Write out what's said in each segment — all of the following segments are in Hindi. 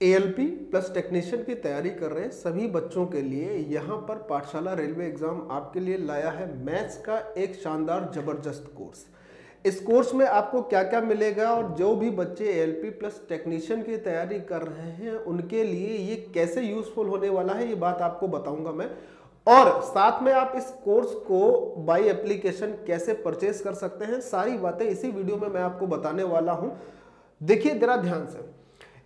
एएलपी प्लस टेक्नीशियन की तैयारी कर रहे सभी बच्चों के लिए। यहाँ पर पाठशाला रेलवे एग्ज़ाम आपके लिए लाया है। मैथ्स का एक शानदार ज़बरदस्त कोर्स। इस कोर्स में आपको क्या क्या मिलेगा और जो भी बच्चे एएलपी प्लस टेक्नीशियन की तैयारी कर रहे हैं, उनके लिए ये कैसे यूजफुल होने वाला है, ये बात आपको बताऊँगा मैं। और साथ में आप इस कोर्स को बाई एप्लीकेशन कैसे परचेज कर सकते हैं, सारी बातें इसी वीडियो में मैं आपको बताने वाला हूँ। देखिए, जरा ध्यान से।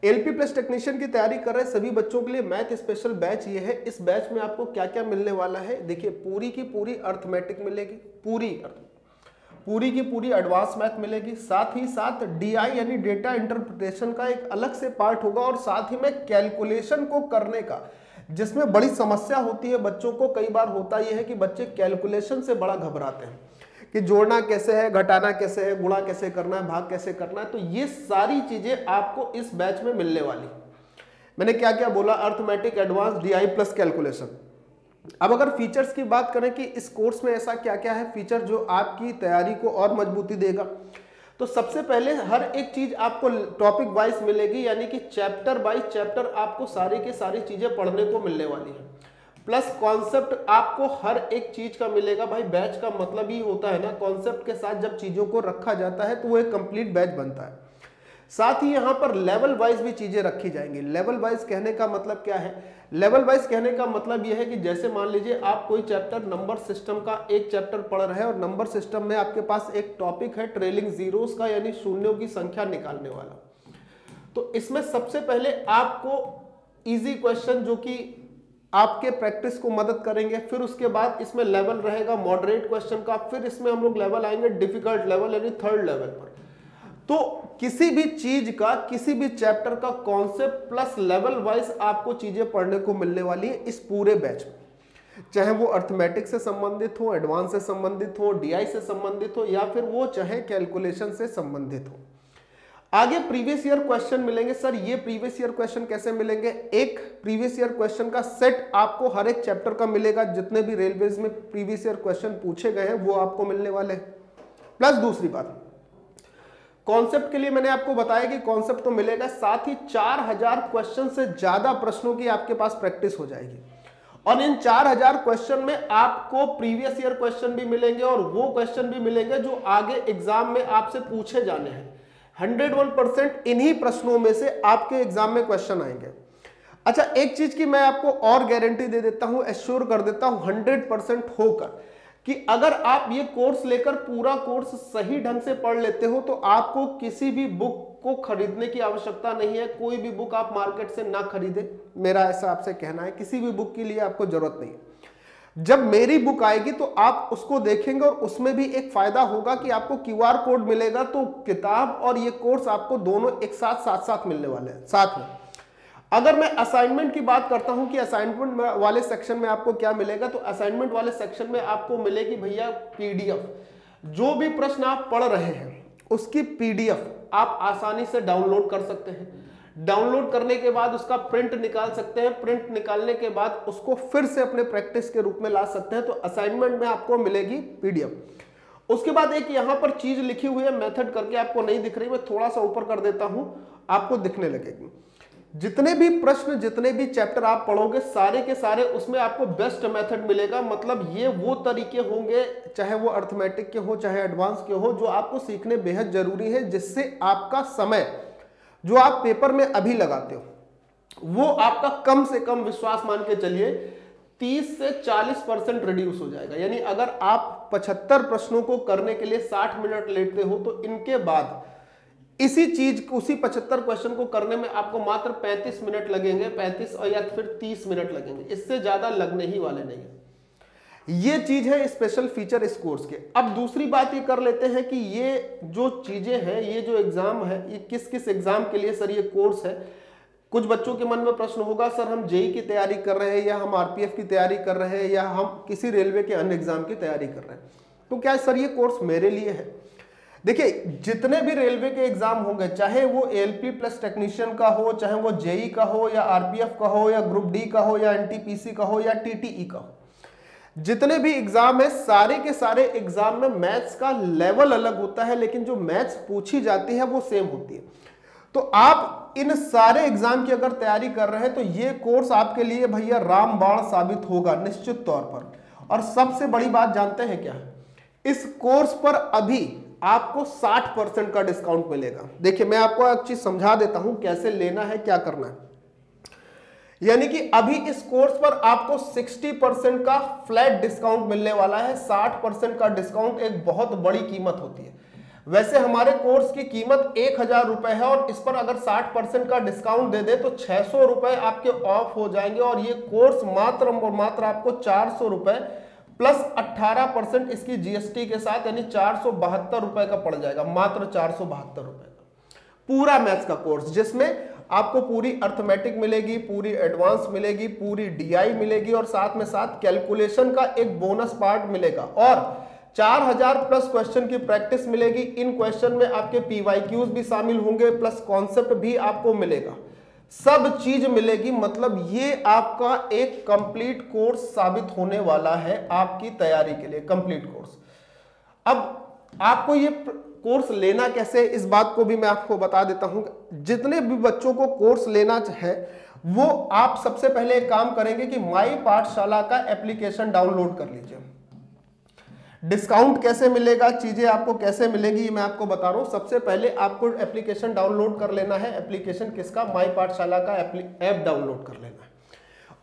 एलपी प्लस टेक्नीशियन की तैयारी कर रहे सभी बच्चों के लिए। मैथ स्पेशल बैच ये है। इस बैच में आपको क्या क्या मिलने वाला है? देखिए, पूरी की पूरी अर्थमेटिक मिलेगी। पूरी पूरी की पूरी एडवांस मैथ मिलेगी। साथ ही साथ डीआई यानी डेटा इंटरप्रिटेशन का एक अलग से पार्ट होगा और साथ ही में कैलकुलेशन को करने का। जिसमें बड़ी समस्या होती है बच्चों को, कई बार होता यह है कि बच्चे कैलकुलेशन से बड़ा घबराते हैं। कि जोड़ना कैसे है, घटाना कैसे है, गुणा कैसे करना है, भाग कैसे करना है तो ये सारी चीज़ें आपको इस बैच में मिलने वाली। मैंने क्या क्या बोला arithmetic advance DI plus calculation अब अगर फीचर्स की बात करें कि इस कोर्स में ऐसा क्या क्या है फीचर जो आपकी तैयारी को और मजबूती देगा तो सबसे पहले हर एक चीज़ आपको टॉपिक वाइज मिलेगी, यानी कि चैप्टर बाय चैप्टर आपको सारी के सारी चीज़ें पढ़ने को मिलने वाली है। प्लस कॉन्सेप्ट आपको हर एक चीज़ का मिलेगा। भाई बैच का मतलब ही होता है ना कॉन्सेप्ट के साथ जब चीज़ों को रखा जाता है तो वो एक कंप्लीट बैच बनता है। साथ ही यहाँ पर लेवल वाइज भी चीज़ें रखी जाएँगी। लेवल वाइज कहने का मतलब क्या है? लेवल वाइज कहने का मतलब यह है कि जैसे मान लीजिए, आप कोई चैप्टर नंबर सिस्टम का एक चैप्टर पढ़ रहे हैं और नंबर सिस्टम में आपके पास एक टॉपिक है ट्रेलिंग जीरोस का, यानी शून्यों की संख्या निकालने वाला। तो इसमें सबसे पहले आपको इजी क्वेश्चन जो कि आपके प्रैक्टिस को मदद करेंगे, फिर उसके बाद इसमें लेवल रहेगा मॉडरेट क्वेश्चन का, फिर इसमें हम लोग लेवल आएँगे डिफ़िकल्ट लेवल यानी थर्ड लेवल पर। तो किसी भी चीज़ का, किसी भी चैप्टर का कॉन्सेप्ट प्लस लेवल वाइज आपको चीज़ें पढ़ने को मिलने वाली है इस पूरे बैच में। चाहे वो अर्थमेटिक से संबंधित हो एडवांस से संबंधित हो डीआई से संबंधित हो, या फिर वो चाहे कैलकुलेशन से संबंधित हो। आगे प्रीवियस ईयर क्वेश्चन मिलेंगे। सर, ये प्रीवियस ईयर क्वेश्चन कैसे मिलेंगे? एक प्रीवियस ईयर क्वेश्चन का सेट आपको हर एक चैप्टर का मिलेगा। जितने भी रेलवेज में प्रीवियस ईयर क्वेश्चन पूछे गए हैं, वो आपको मिलने वाले प्लस दूसरी बात कॉन्सेप्ट के लिए मैंने आपको बताया कि कॉन्सेप्ट तो मिलेगा, साथ ही चार हज़ार क्वेश्चन से ज़्यादा प्रश्नों की आपके पास प्रैक्टिस हो जाएगी। और इन चार हज़ार क्वेश्चन में आपको प्रीवियस ईयर क्वेश्चन भी मिलेंगे और वो क्वेश्चन भी मिलेंगे जो आगे एग्ज़ाम में आपसे पूछे जाने हैं। हंड्रेड वन परसेंट इन्हीं प्रश्नों में से आपके एग्ज़ाम में क्वेश्चन आएँगे। अच्छा एक चीज़ की मैं आपको और गारंटी दे देता हूँ एश्योर कर देता हूँ, हंड्रेड परसेंट होकर कि अगर आप ये कोर्स लेकर पूरा कोर्स सही ढंग से पढ़ लेते हो तो आपको किसी भी बुक को खरीदने की आवश्यकता नहीं है। कोई भी बुक आप मार्केट से ना खरीदे, मेरा ऐसा आपसे कहना है, किसी भी बुक के लिए आपको ज़रूरत नहीं है। जब मेरी बुक आएगी तो आप उसको देखेंगे और उसमें भी एक फ़ायदा होगा कि आपको क्यूआर कोड मिलेगा तो किताब और ये कोर्स आपको दोनों एक साथ साथ साथ मिलने वाले हैं, साथ में। अगर मैं असाइनमेंट की बात करता हूँ कि असाइनमेंट वाले सेक्शन में आपको क्या मिलेगा तो असाइनमेंट वाले सेक्शन में आपको मिलेगी भैया पीडीएफ जो भी प्रश्न आप पढ़ रहे हैं, उसकी पीडीएफ आप आसानी से डाउनलोड कर सकते हैं। डाउनलोड करने के बाद उसका प्रिंट निकाल सकते हैं। प्रिंट निकालने के बाद उसको फिर से अपने प्रैक्टिस के रूप में ला सकते हैं। तो असाइनमेंट में आपको मिलेगी पीडीएफ। उसके बाद एक यहाँ पर चीज़ लिखी हुई है, मेथड करके आपको नहीं दिख रही, मैं थोड़ा सा ऊपर कर देता हूँ, आपको दिखने लगेगी। जितने भी प्रश्न, जितने भी चैप्टर आप पढ़ोगे, सारे के सारे उसमें आपको बेस्ट मेथड मिलेगा। मतलब ये वो तरीके होंगे, चाहे वो अर्थमेटिक के हो, चाहे एडवांस के हो, जो आपको सीखने बेहद ज़रूरी है, जिससे आपका समय जो आप पेपर में अभी लगाते हो, वो आपका कम से कम विश्वास मान के चलिए 30 से 40 परसेंट रिड्यूस हो जाएगा। यानी अगर आप 75 प्रश्नों को करने के लिए 60 मिनट लेते हो तो इनके बाद इसी चीज़, उसी 75 क्वेश्चन को करने में आपको मात्र 35 मिनट लगेंगे 35 और या फिर 30 मिनट लगेंगे। इससे ज़्यादा लगने ही वाले नहीं है। ये चीज़ है स्पेशल फीचर इस कोर्स के। अब दूसरी बात ये कर लेते हैं कि ये जो चीज़ें हैं, ये जो एग्ज़ाम है, ये किस किस एग्ज़ाम के लिए सर ये कोर्स है? कुछ बच्चों के मन में प्रश्न होगा, सर, हम जेई की तैयारी कर रहे हैं या हम आरपीएफ की तैयारी कर रहे हैं या हम किसी रेलवे के अन्य एग्ज़ाम की तैयारी कर रहे हैं? तो क्या सर ये कोर्स मेरे लिए है? देखिए, जितने भी रेलवे के एग्ज़ाम होंगे, चाहे वो एलपी प्लस टेक्नीशियन का हो, चाहे वो जेई का हो या आरपीएफ का हो या ग्रुप डी का हो या एनटीपीसी का हो या टीटीई का हो जितने भी एग्ज़ाम है, सारे के सारे एग्ज़ाम में मैथ्स का लेवल अलग होता है, लेकिन जो मैथ्स पूछी जाती है, वो सेम होती है। तो आप इन सारे एग्ज़ाम की अगर तैयारी कर रहे हैं तो ये कोर्स आपके लिए भैया रामबाण साबित होगा, निश्चित तौर पर। और सबसे बड़ी बात जानते हैं क्या? इस कोर्स पर अभी आपको 60 परसेंट का डिस्काउंट मिलेगा। देखिए, मैं आपको एक चीज़ समझा देता हूँ, कैसे लेना है, क्या करना है। यानी कि अभी इस कोर्स पर आपको 60 परसेंट का फ्लैट डिस्काउंट मिलने वाला है 60 परसेंट का डिस्काउंट एक बहुत बड़ी कीमत होती है। वैसे हमारे कोर्स की कीमत एक हज़ार रुपए है और इस पर अगर 60 परसेंट का डिस्काउंट दे दे तो छह सौ रुपए आपके ऑफ़ हो जाएँगे और ये कोर्स मात्र और मात्र आपको चार सौ रुपए प्लस 18 परसेंट इसकी जीएसटी के साथ, यानी चार सौ बहत्तर रुपए का पड़ जाएगा, मात्र चार सौ बहत्तर रुपए का। पूरा मैथ्स का कोर्स जिसमें आपको पूरी अर्थमेटिक मिलेगी, पूरी एडवांस मिलेगी, पूरी डीआई मिलेगी और साथ में साथ कैलकुलेशन का एक बोनस पार्ट मिलेगा। और 4000 प्लस क्वेश्चन की प्रैक्टिस मिलेगी। इन क्वेश्चन में आपके पीवाईक्यूज भी शामिल होंगे, प्लस कॉन्सेप्ट भी आपको मिलेगा। सब चीज़ मिलेगी मतलब ये आपका एक कंप्लीट कोर्स साबित होने वाला है आपकी तैयारी के लिए, कंप्लीट कोर्स। अब आपको ये कोर्स लेना कैसे, इस बात को भी मैं आपको बता देता हूँ। जितने भी बच्चों को कोर्स लेना है, वो आप सबसे पहले एक काम करेंगे कि माई पाठशाला का एप्लीकेशन डाउनलोड कर लीजिए। डिस्काउंट कैसे मिलेगा, चीज़ें आपको कैसे मिलेगी मैं आपको बता रहा हूँ। सबसे पहले आपको एप्लीकेशन डाउनलोड कर लेना है। एप्लीकेशन किसका? माई पाठशाला का ऐप डाउनलोड कर लेना है।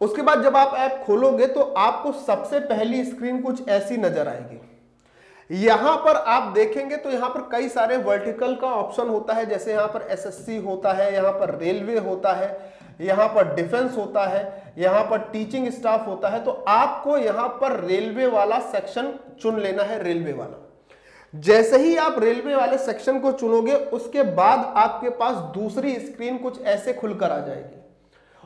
उसके बाद जब आप ऐप खोलोगे तो आपको सबसे पहली स्क्रीन कुछ ऐसी नज़र आएगी। यहाँ पर आप देखेंगे तो यहाँ पर कई सारे वर्टिकल का ऑप्शन होता है, जैसे यहाँ पर एसएससी होता है, यहाँ पर रेलवे होता है, यहाँ पर डिफेंस होता है, यहाँ पर टीचिंग स्टाफ होता है तो आपको यहाँ पर रेलवे वाला सेक्शन चुन लेना है रेलवे वाला। जैसे ही आप रेलवे वाले सेक्शन को चुनोगे, उसके बाद आपके पास दूसरी स्क्रीन कुछ ऐसे खुलकर आ जाएगी।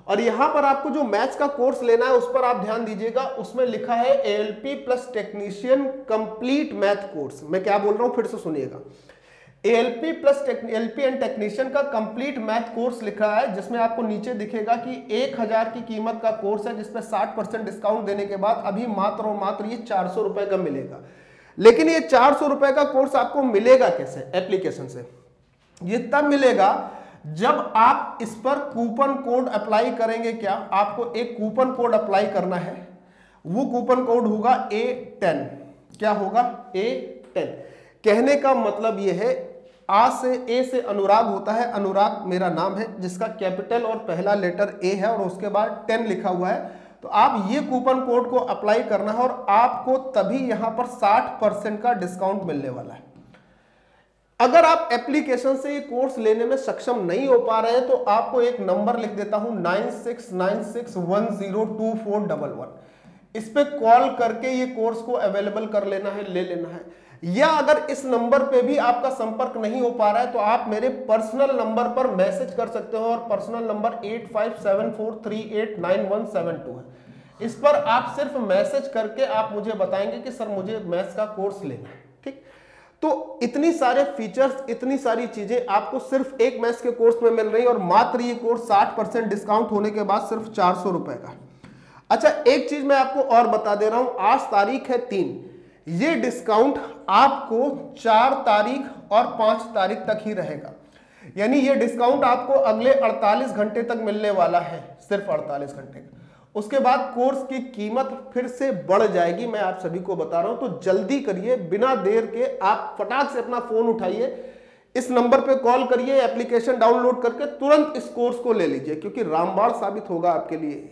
और यहाँ पर आपको जो मैथ्स का कोर्स लेना है, उस पर आप ध्यान दीजिएगा। उसमें लिखा है ALP plus technician complete math course मैं क्या बोल रहा हूँ? फिर से सुनिएगा। ALP plus LP and technician का कंप्लीट मैथ कोर्स लिखा है, जिसमें आपको नीचे दिखेगा कि एक हज़ार की कीमत का कोर्स है जिसमें साठ परसेंट डिस्काउंट देने के बाद अभी मात्र और मात्र ये चार सौ रुपए का मिलेगा। लेकिन ये चार सौ रुपए का कोर्स आपको मिलेगा कैसे? एप्लीकेशन से। ये तब मिलेगा जब आप इस पर कूपन कोड अप्लाई करेंगे क्या? आपको एक कूपन कोड अप्लाई करना है। वो कूपन कोड होगा ए टेन क्या होगा? ए टेन कहने का मतलब यह है, आ से ए से अनुराग होता है। अनुराग मेरा नाम है, जिसका कैपिटल और पहला लेटर ए है और उसके बाद टेन लिखा हुआ है। तो आप ये कूपन कोड को अप्लाई करना है और आपको तभी यहाँ पर 60 परसेंट का डिस्काउंट मिलने वाला है। अगर आप एप्लीकेशन से ये कोर्स लेने में सक्षम नहीं हो पा रहे हैं तो आपको एक नंबर लिख देता हूँ nine six nine six one zero two four double one इस पे कॉल करके ये कोर्स को अवेलेबल कर लेना है, ले लेना है। या अगर इस नंबर पे भी आपका संपर्क नहीं हो पा रहा है तो आप मेरे पर्सनल नंबर पर मैसेज कर सकते हो, और personal number eight five seven four three eight nine one seven two है। इस पर आप सिर्फ़ मैसेज करके आप मुझे बताएँगे कि, सर, मुझे मैथ्स का कोर्स लेना है। ठीक? तो इतनी सारे फीचर्स इतनी सारी चीज़ें आपको सिर्फ़ एक मैथ्स के कोर्स में मिल रही और मात्र ये कोर्स 60 परसेंट डिस्काउंट होने के बाद सिर्फ़ चार सौ रुपए का। अच्छा एक चीज़ मैं आपको और बता दे रहा हूँ, आज तारीख है तीन। ये डिस्काउंट आपको चार तारीख और पाँच तारीख तक ही रहेगा। यानी ये डिस्काउंट आपको अगले 48 घंटे तक मिलने वाला है, सिर्फ़ 48 घंटे का। उसके बाद कोर्स की कीमत फिर से बढ़ जाएगी, मैं आप सभी को बता रहा हूँ। तो जल्दी करिए, बिना देर के आप फटाक से अपना फ़ोन उठाइए, इस नंबर पे कॉल करिए, एप्लीकेशन डाउनलोड करके तुरंत इस कोर्स को ले लीजिए, क्योंकि रामबाण साबित होगा आपके लिए।